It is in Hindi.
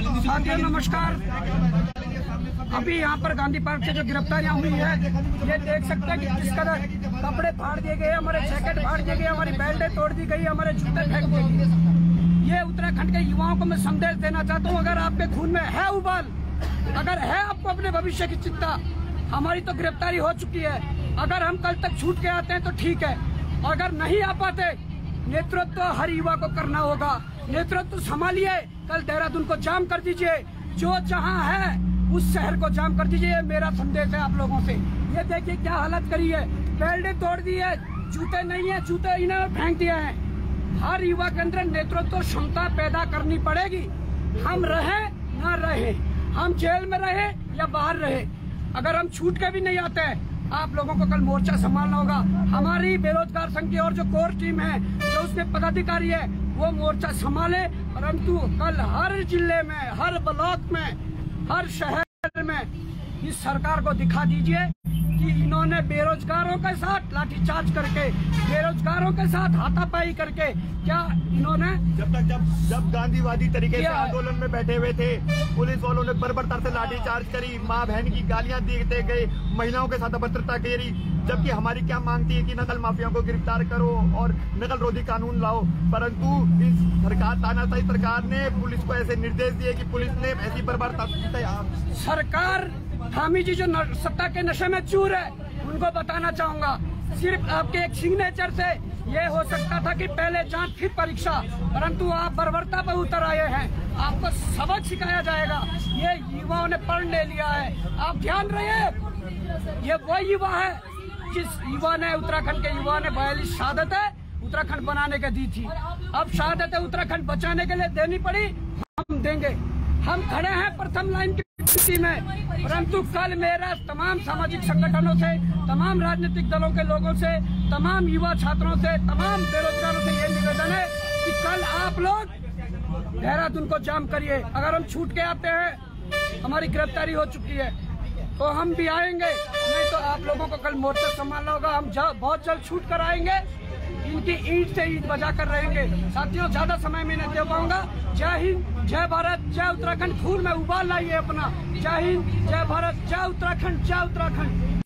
साथियों, नमस्कार। अभी यहाँ पर गांधी पार्क से जो गिरफ्तारियाँ हुई है, ये देख सकते हैं कि किस कदर कपड़े फाड़ दिए गए हमारे जैकेट फाड़ दिए गए हमारी बेल्टें तोड़ दी गई हमारे जूते फेंक दिए गए ये उत्तराखंड के युवाओं को मैं संदेश देना चाहता हूँ, अगर आपके खून में है उबाल, अगर है आपको अपने भविष्य की चिंता, हमारी तो गिरफ्तारी हो चुकी है। अगर हम कल तक छूट के आते हैं तो ठीक है, अगर नहीं आ पाते, नेतृत्व तो हर युवा को करना होगा। नेतृत्व संभालिए। कल देहरादून को जाम कर दीजिए। जो जहाँ है, उस शहर को जाम कर दीजिए मेरा संदेश है आप लोगों से। ये देखिए क्या हालत करी है। बेल्टे तोड़ दी है, जूते नहीं है, जूते इन्हें फेंक दिए हैं। हर युवा के अंदर नेतृत्व क्षमता पैदा करनी पड़ेगी। हम रहे न रहे। हम जेल में रहे या बाहर रहे। अगर हम छूट के भी नहीं आते, आप लोगों को कल मोर्चा संभालना होगा। हमारी बेरोजगार संघ की और जो कोर टीम है, जो उसके पदाधिकारी है वो मोर्चा संभाले परंतु कल हर ज़िले में हर ब्लॉक में हर शहर में इस सरकार को दिखा दीजिए कि इन्होंने बेरोजगारों के साथ लाठीचार्ज करके बेरोजगारों के साथ हाथापाई करके क्या इन्होंने जब तक जब जब गांधीवादी तरीके से आंदोलन में बैठे हुए थे पुलिस वालों ने बर्बरता से लाठीचार्ज करी माँ बहन की गालियाँ देते गए महिलाओं के साथ अभद्रता करी जबकि हमारी क्या मांग थी कि नकल माफियाओं को गिरफ़्तार करो और नकल रोधी कानून लाओ? परंतु इस सरकार तानाशाही सरकार ने पुलिस को ऐसे निर्देश दिए कि पुलिस ने ऐसी बर्बरता सरकार हामी जी जो सत्ता के नशे में चूर है, उनको बताना चाहूँगा। सिर्फ़ आपके एक सिग्नेचर से ये हो सकता था कि पहले जाँच, फिर परीक्षा, परंतु आप बर्बरता पर उतर आए हैं। आपको सबक सिखाया जाएगा। ये युवाओं ने पढ़ ले लिया है। आप ध्यान रहे। ये वो युवा है, जिस युवा ने उत्तराखंड के युवा ने बयालीस शहादत उत्तराखंड बनाने के दी थी। अब शहादत उत्तराखंड बचाने के लिए देनी पड़ी, हम देंगे। हम खड़े हैं प्रथम लाइन की स्थिति में, परंतु कल मेरा तमाम सामाजिक संगठनों से, तमाम राजनीतिक दलों के लोगों से, तमाम युवा छात्रों से, तमाम बेरोजगारों से ये निवेदन है कि कल आप लोग देहरादून को जाम करिए। अगर हम छूट के आते हैं, हमारी गिरफ्तारी हो चुकी है तो हम भी आएँगे। नहीं तो आप लोगों को कल मोर्चा संभालना होगा। हम बहुत जल्द छूट कर आएँगे। इनकी ईट से ईट बजा कर रहेंगे। साथियों, ज़्यादा समय में नहीं दे पाऊँगा। जय हिंद, जय भारत, जय उत्तराखंड। फूल में उबाल लाइए अपना। जय हिंद, जय भारत, जय उत्तराखंड जय उत्तराखंड।